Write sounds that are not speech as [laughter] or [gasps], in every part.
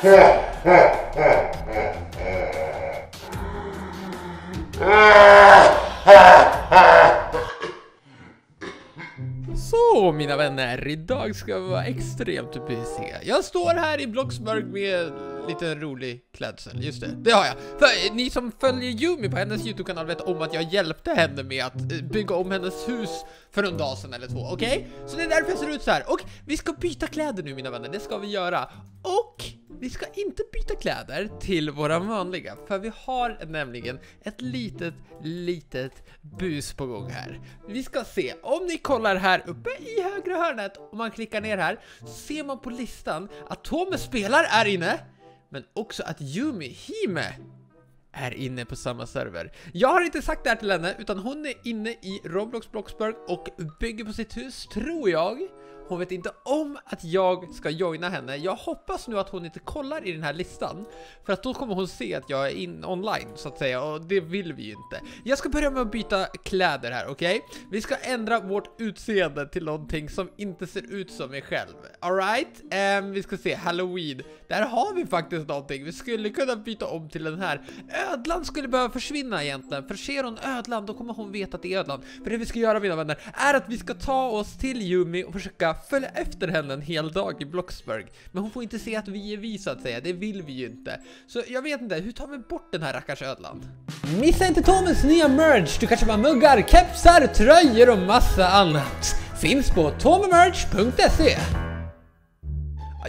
Så mina vänner, idag ska vi vara extremt busiga. Jag står här i Blocksberg med lite rolig klädsel, just det, det har jag. För eh, ni som följer Yumi på hennes YouTube-kanal vet om att jag hjälpte henne med att eh, bygga om hennes hus för en dag sedan eller två, okej? Okay? Så det är därför jag ser ut så här. Och vi ska byta kläder nu mina vänner, det ska vi göra. Och vi ska inte byta kläder till våra vanliga, för vi har nämligen ett litet, litet bus på gång här. Vi ska se, om ni kollar här uppe i högra hörnet, om man klickar ner här, ser man på listan att Tome spelar är inne, men också att Yumi Hime är inne på samma server. Jag har inte sagt det här till henne, utan hon är inne i Roblox Bloxburg och bygger på sitt hus, tror jag. Hon vet inte om att jag ska joina henne. Jag hoppas nu att hon inte kollar i den här listan. För att då kommer hon se att jag är in online så att säga och det vill vi ju inte. Jag ska börja med att byta kläder här, okej? Okay? Vi ska ändra vårt utseende till någonting som inte ser ut som mig själv. Alright? Um, vi ska se, Halloween. Där har vi faktiskt någonting. Vi skulle kunna byta om till den här. Ödlan skulle behöva försvinna egentligen. För ser hon ödlan då kommer hon veta att det är ödlan. För det vi ska göra mina vänner är att vi ska ta oss till Yumi och försöka följa efter henne en hel dag i Blocksburg. Men hon får inte se att vi är vi så att säga, det vill vi ju inte. Så jag vet inte, hur tar vi bort den här rackars ödlan? Missa inte Tommys nya merch! Du kanske bara muggar, kepsar, tröjor och massa annat. Finns på tomemerch.se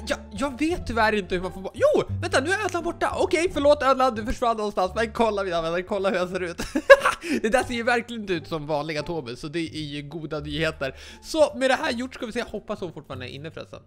jag, jag vet tyvärr inte hur man får bort... Jo! Vänta, nu är ödlan borta! Okej, förlåt ödlan, du försvann någonstans, men kolla mina vänner, kolla hur jag ser ut. [laughs] [laughs] det där ser ju verkligen inte ut som vanliga Tobbe, så det är ju goda nyheter. Så med det här gjort ska vi se, jag hoppas hon fortfarande är inne förresten.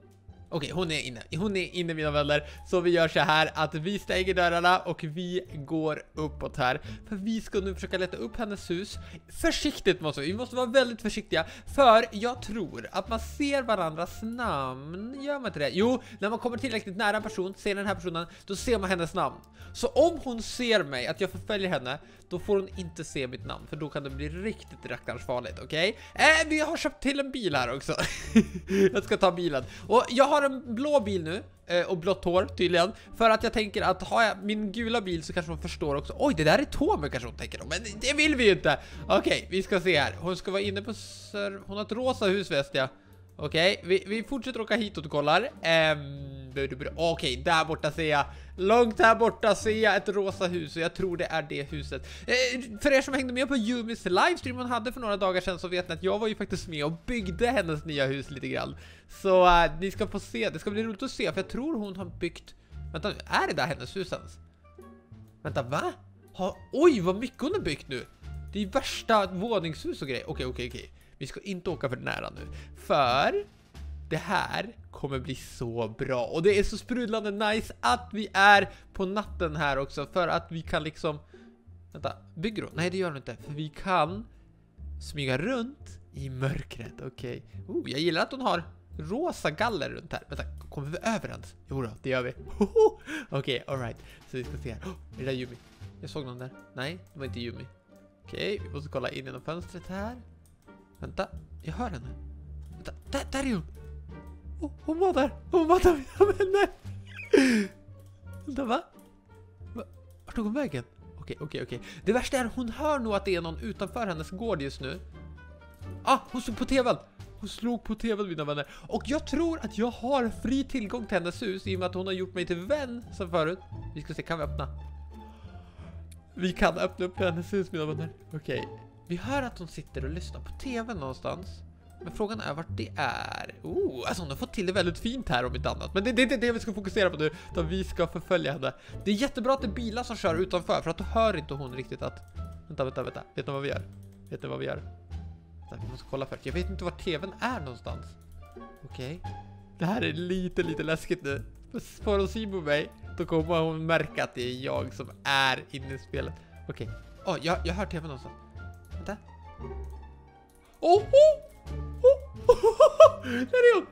Okej, hon är inne. Hon är inne mina vänner. Så vi gör så här att vi stänger dörrarna och vi går uppåt här. För vi ska nu försöka leta upp hennes hus. Försiktigt måste vi. Vi måste vara väldigt försiktiga. För jag tror att man ser varandras namn. Gör man inte det? Jo, när man kommer tillräckligt nära en person, ser den här personen, då ser man hennes namn. Så om hon ser mig, att jag förföljer henne, då får hon inte se mitt namn. För då kan det bli riktigt rackarns farligt, okej? Okay? Eh, vi har köpt till en bil här också. [laughs] jag ska ta bilen. Och jag har har en blå bil nu eh, och blått hår tydligen För att jag tänker att har jag min gula bil så kanske hon förstår också Oj, det där är Tome kanske hon tänker Men det vill vi ju inte. Okej, okay, vi ska se här. Hon ska vara inne på. Hon har ett rosa husväst ja Okej, okay, vi, vi fortsätter åka hitåt och kollar. Um... Okej, okay, där borta ser jag. Långt här borta ser jag ett rosa hus och jag tror det är det huset. Eh, för er som hängde med på Yumis livestream hon hade för några dagar sedan så vet ni att jag var ju faktiskt med och byggde hennes nya hus lite grann. Så eh, ni ska få se, det ska bli roligt att se för jag tror hon har byggt... Vänta är det där hennes hus ens? Vänta, va? Ha, oj, vad mycket hon har byggt nu! Det är värsta våningshus och grejer. Okej, okej, okej. Vi ska inte åka för nära nu. För det här kommer bli så bra. Och det är så sprudlande nice att vi är på natten här också för att vi kan liksom... Vänta, bygger hon? Nej, det gör hon inte. För vi kan smyga runt i mörkret. Okej. Okay. Oh, jag gillar att hon har rosa galler runt här. Vänta, kommer vi över ens? Jo då, det gör vi. [laughs] Okej, okay, alright. Så vi ska se här. Oh, är det där Yumi? Jag såg någon där. Nej, det var inte Yumi. Okej, okay, vi måste kolla in genom fönstret här. Vänta, jag hör henne. Vänta, där, där är hon! Hon var där! Hon var där mina vänner! Vänta, va? va? Vart tog hon vägen? Okej, okej, okej. Det värsta är att hon hör nog att det är någon utanför hennes gård just nu. Ah, hon stod på tvn! Hon slog på tvn mina vänner. Och jag tror att jag har fri tillgång till hennes hus i och med att hon har gjort mig till vän som förut. Vi ska se, kan vi öppna? Vi kan öppna upp hennes hus mina vänner. Okej. Okay. Vi hör att hon sitter och lyssnar på tvn någonstans. Men frågan är vart det är. Oh, alltså hon har fått till det väldigt fint här om inte annat. Men det, det är inte det vi ska fokusera på nu, utan vi ska förfölja henne. Det är jättebra att det är bilar som kör utanför, för att då hör inte hon riktigt att... Vänta, vänta, vänta. Vet ni vad vi gör? Vet ni vad vi gör? Vänta, vi måste kolla först. Jag vet inte var tvn är någonstans. Okej. Okay. Det här är lite, lite läskigt nu. Får hon syn på mig, då kommer hon märka att det är jag som är inne i spelet. Okej. Okay. Åh, oh, jag, jag hör tvn någonstans. Vänta. Oh, oh! [laughs] Där är hon!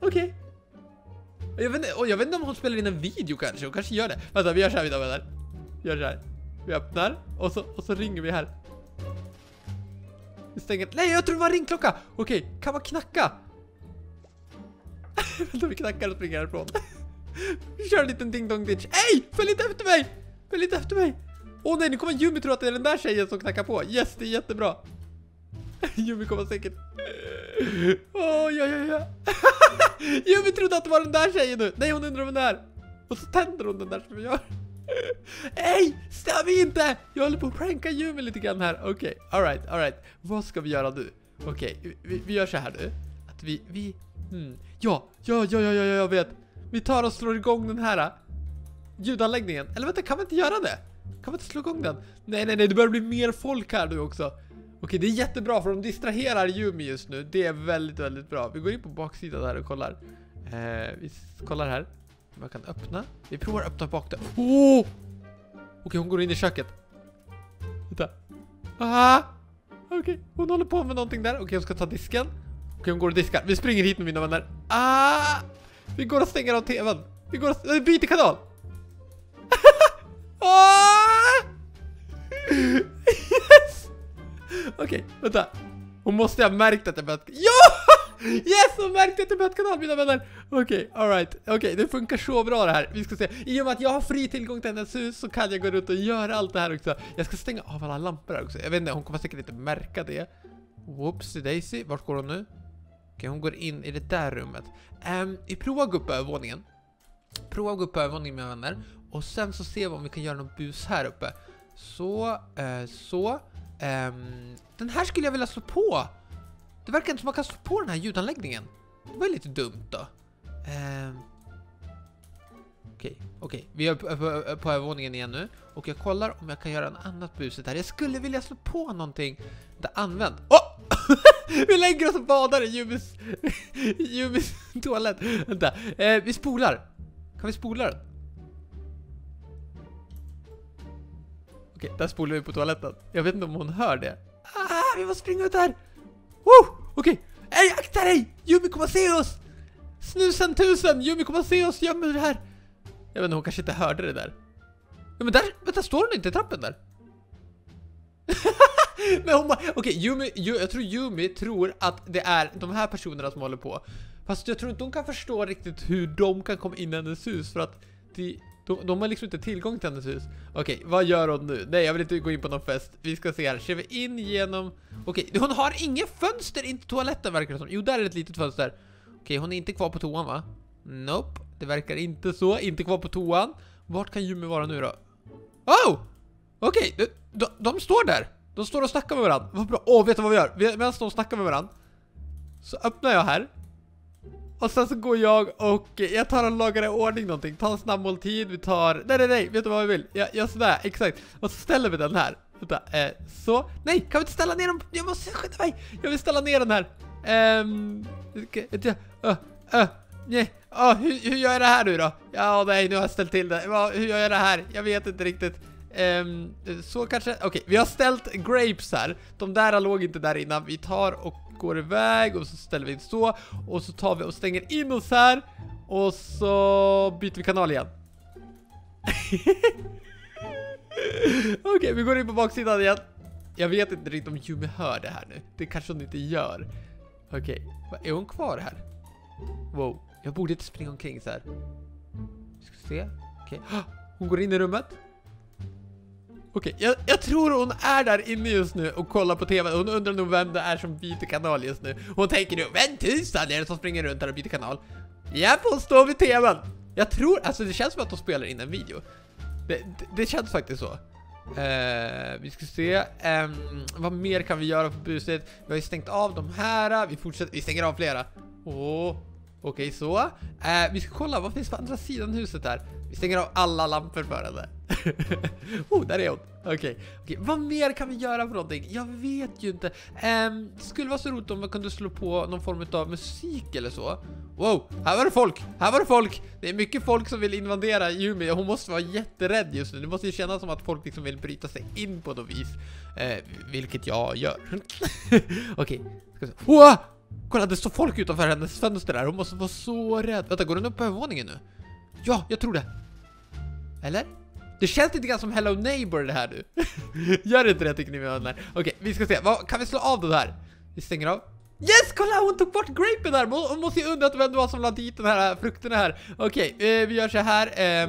Okej. Okay. Jag, vet inte, jag vet inte om hon spelar in en video kanske. Hon kanske gör det. Vänta, vi gör så här mina vänner. Vi gör så här. Vi öppnar och så, och så ringer vi här. Vi stänger. Nej, jag tror det var en ringklocka. Okej, okay. kan man knacka? [laughs] Vänta, vi knackar och springer härifrån. [laughs] Vi Kör en liten ding dong ditch. Ej! Följ inte efter mig! Följ inte efter mig! Åh nej, nu kommer Jumi tro att det är den där tjejen som knackar på. Yes, det är jättebra. Jumi kommer säkert... Oj, oj, oj, oj. Yumi trodde att det var den där tjejen nu. Nej, hon undrar vem det är. Och så tänder hon den där som jag gör. [laughs] Hej! stäm inte! Jag håller på att pranka djuren lite grann här. Okej, okay, alright, alright. Vad ska vi göra nu? Okej, okay, vi, vi, gör så här nu. Att vi, vi... Hmm. Ja, ja, ja, ja, ja, jag vet. Vi tar och slår igång den här äh, ljudanläggningen. Eller vänta, kan vi inte göra det? Kan vi inte slå igång den? Nej, nej, nej, det börjar bli mer folk här nu också. Okej, det är jättebra för de distraherar Yumi just nu. Det är väldigt, väldigt bra. Vi går in på baksidan här och kollar. Eh, vi kollar här. Man kan öppna. Vi provar att öppna bakdörren. Oh! Okej, hon går in i köket. Vänta. Ah! Okej, okay, hon håller på med någonting där. Okej, okay, hon ska ta disken. Okej, okay, hon går och diskar. Vi springer hit med mina vänner. Ah! Vi går och stänger av tvn. Vi går och äh, byter kanal. [laughs] ah! Okej, okay, vänta. Hon måste ha märkt att jag börjat... Ja! Yes, hon märkte att jag börjat kanal mina vänner! Okej, okay, alright. Okej, okay, det funkar så bra det här. Vi ska se. I och med att jag har fri tillgång till hennes hus så kan jag gå runt och göra allt det här också. Jag ska stänga av alla lampor här också. Jag vet inte, hon kommer säkert inte märka det. Whoops, Daisy. Vart går hon nu? Okej, okay, hon går in i det där rummet. Ehm, um, vi provar att gå upp på övervåningen. Prova att gå upp på övervåningen mina vänner. Och sen så ser vi om vi kan göra någon bus här uppe. Så, uh, så. Um, den här skulle jag vilja slå på. Det verkar inte som man kan slå på den här ljudanläggningen. Det var lite dumt då. Ehm, okej, okay, okej. Okay. Vi är på, på, på övervåningen igen nu. Och jag kollar om jag kan göra en annat buset här. Jag skulle vilja slå på någonting Det använt. Åh! Oh! [laughs] vi lägger oss och badar i Jumis, [laughs] Jumis toalett. Vänta, eh, vi spolar. Kan vi spola den? Okej, okay, där spolar vi på toaletten. Jag vet inte om hon hör det. Ah, vi måste springa ut här! Woo! Okej! Okay. Ey, akta dig! Yumi kommer se oss! Snusen tusen! Yumi kommer se oss! Göm dig här! Jag vet inte, hon kanske inte hörde det där. Ja, men där, vänta, står hon inte i trappen där? [laughs] men hon bara, okej, okay, Yumi, jag tror Yumi tror att det är de här personerna som håller på. Fast jag tror inte hon kan förstå riktigt hur de kan komma in i hennes hus för att det de, de har liksom inte tillgång till hennes hus. Okej, okay, vad gör hon nu? Nej, jag vill inte gå in på någon fest. Vi ska se här. Kör vi in genom... Okej, okay, hon har inget fönster in till toaletten verkar det som. Jo, där är ett litet fönster. Okej, okay, hon är inte kvar på toan va? Nope, det verkar inte så. Inte kvar på toan. Vart kan Jimmy vara nu då? Oh! Okej, de, de, de, står där. De står och snackar med varandra. Vad bra. Åh, oh, vet du vad vi gör? Medan de snackar med varandra så öppnar jag här. Och sen så går jag och jag tar och lagar i ordning någonting. Tar en snabb måltid, vi tar... Nej, nej, nej, vet du vad vi vill? Jag, jag sådär, exakt. Och så ställer vi den här. Vänta, eh, så. Nej, kan vi inte ställa ner den? Jag måste skynda mig. Jag vill ställa ner den här. Ehm... Uh, uh, nej. Hur, hur gör jag det här nu då? Ja, nej, nu har jag ställt till det. Hur gör jag det här? Jag vet inte riktigt. Um, så kanske, okej, okay, vi har ställt grapes här. De där låg inte där innan. Vi tar och går iväg och så ställer vi in så. Och så tar vi och stänger in oss här. Och så byter vi kanal igen. [laughs] Okej, okay, vi går in på baksidan igen. Jag vet inte riktigt om Yumi hör det här nu. Det kanske hon inte gör. Okej, okay. är hon kvar här? Wow, jag borde inte springa omkring så här. Vi ska se. Okej, okay. [gasps] hon går in i rummet. Okej, okay, jag, jag, tror hon är där inne just nu och kollar på TV. Hon undrar nog vem det är som byter kanal just nu. Hon tänker nu, vem tusan är det som springer runt här och byter kanal? Japp, hon står vid TVn. Jag tror, alltså det känns som att hon spelar in en video. Det, det, det känns faktiskt så. Uh, vi ska se, um, vad mer kan vi göra på buset? Vi har ju stängt av de här, vi fortsätter, vi stänger av flera. Åh, oh, okej okay, så. Uh, vi ska kolla, vad finns på andra sidan huset här? Vi stänger av alla lampor för henne. [laughs] oh, där är hon. Okej, okay. okay. vad mer kan vi göra för någonting? Jag vet ju inte. Um, det skulle vara så roligt om man kunde slå på någon form av musik eller så. Wow, här var det folk! Här var det folk! Det är mycket folk som vill invadera Yumi och hon måste vara jätterädd just nu. Det måste ju kännas som att folk liksom vill bryta sig in på något vis. Uh, vilket jag gör. [laughs] Okej, okay. wow! Kolla, det står folk utanför hennes fönster där. Hon måste vara så rädd. Vänta, går hon upp på övervåningen nu? Ja, jag tror det. Eller? Det känns lite grann som Hello Neighbor det här nu. [laughs] Gör inte det tycker ni mina vänner? Okej, vi ska se. Vad, kan vi slå av det här? Vi stänger av. Yes, kolla hon tog bort grapen där! Hon, måste ju undrat vem det var som la dit den här äh, frukterna här. Okej, eh, vi gör så här. Eh,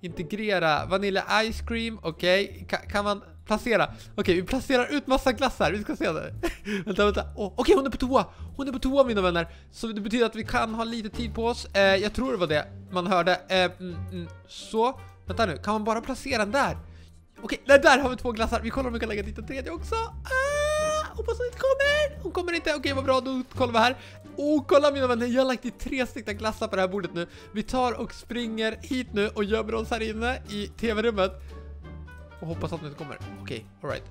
integrera vanilja ice cream, okej. Ka- kan man placera? Okej, vi placerar ut massa glassar. Vi ska se det. [laughs] vänta, vänta. Oh, okej, hon är på toa. Hon är på toa mina vänner. Så det betyder att vi kan ha lite tid på oss. Eh, jag tror det var det man hörde. Eh, mm, mm, så, vänta nu. Kan man bara placera den där? Okej, där, där har vi två glassar. Vi kollar om vi kan lägga dit en tredje också. Ah, hoppas hon inte kommer. Hon kommer inte. Okej, vad bra. Då kollar vi här. Oh, kolla mina vänner. Jag har lagt dit tre stycken glassar på det här bordet nu. Vi tar och springer hit nu och gömmer oss här inne i tv-rummet. Och hoppas att hon inte kommer. Okej, alright.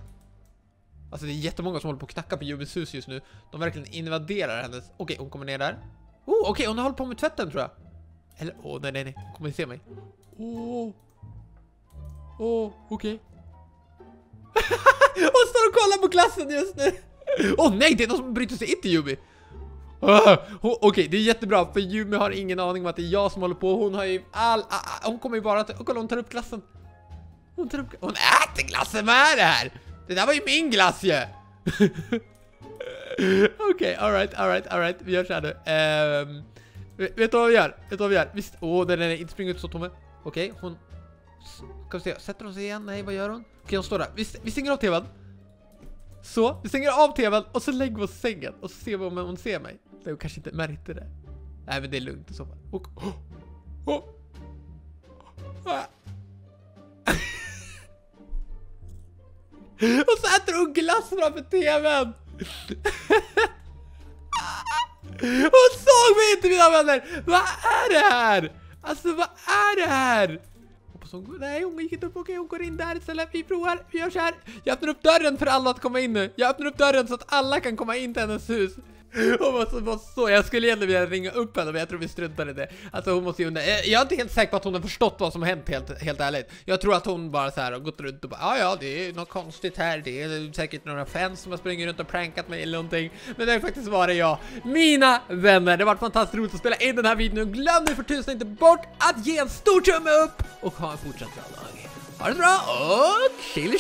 Alltså det är jättemånga som håller på att knacka på Jubis hus just nu. De verkligen invaderar hennes... Okej, hon kommer ner där. Oh, okej, hon har hållit på med tvätten tror jag. Eller, åh oh, nej, nej, nej. Hon kommer se mig. Åh. Oh. Åh, oh, okej. [laughs] Hon står och kollar på klassen just nu. Åh oh, nej, det är någon som bryter sig in till Yumi. Hon- Okej, det är jättebra för Yumi har ingen aning om att det är jag som håller på. Hon har ju all... ah, ah, hon kommer ju bara att... Och kolla, hon tar upp glassen. Hon tar upp... Hon äter glassen, vad är det här? Det där var ju min glass ju! [laughs] Okej, alright, alright, alright. Vi gör så här nu. Ehm, vet du vad vi gör? Vet du vad vi gör? Visst... Åh, oh, nej, nej, inte springa ut så Tomme. Okej, hon... Ska vi se, sätter hon sig igen? Nej, vad gör hon? Okej, hon står där. Vi, vi stänger av tvn. Så, vi stänger av tvn och så lägger vi oss i sängen och så ser vi om hon ser mig. Nej, hon kanske inte märkte det. Nej, men det är lugnt i så fall. Och... Oh, oh. Ah. och så äter hon glass framför tvn! Hon såg mig inte mina vänner! Vad är det här? Alltså vad är det här? Hoppas hon går... Nej, hon gick inte upp. Okej, hon går in där istället. Vi provar. Vi gör så här. Jag öppnar upp dörren för alla att komma in nu. Jag öppnar upp dörren så att alla kan komma in till hennes hus. [laughs] Hon måste vara så... Jag skulle egentligen vilja ringa upp henne, men jag tror vi struntar i det. Alltså hon måste ju undra... Jag är inte helt säker på att hon har förstått vad som har hänt, helt, helt ärligt. Jag tror att hon bara så här har gått runt och bara ja, ja, det är något konstigt här. Det är säkert några fans som har sprungit runt och prankat mig eller någonting. Men det har faktiskt varit jag. Mina vänner, det har varit fantastiskt roligt att spela in den här videon. Glöm nu för tusen inte bort att ge en stor tumme upp och ha en fortsatt bra dag. Ha det bra och chill